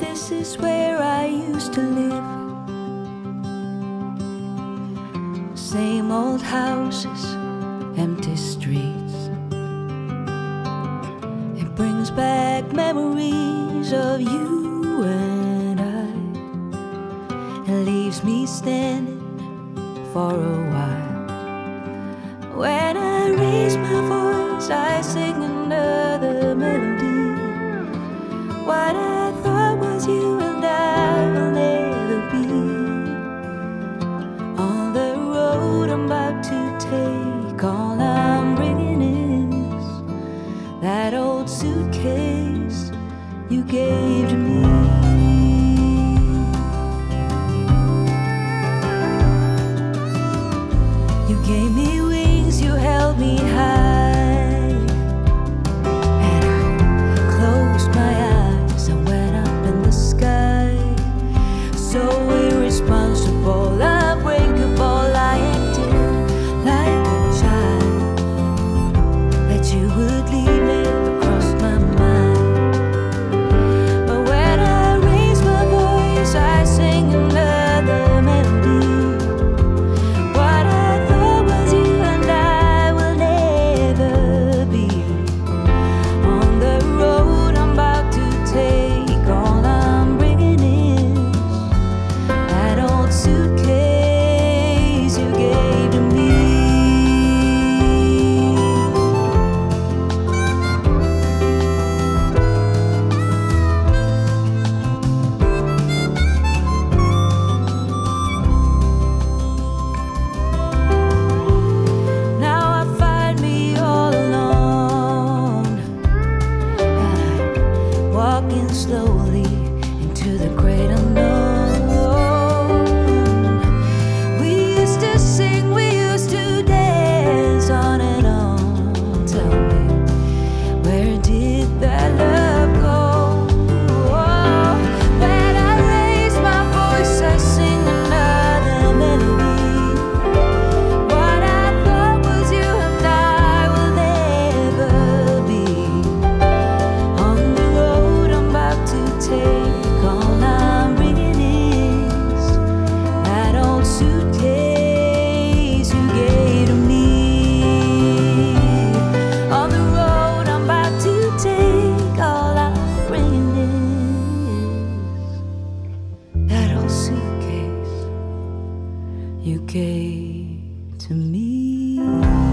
This is where I used to live. Same old houses, empty streets. It brings back memories of you and I. It leaves me standing for a while. When I raise my voice, I sing another melody. What I thought was you and I will never be. On the road I'm about to take, all I'm bringing is that old suitcase you gave to me. walking slowly into the crowd. you gave to me.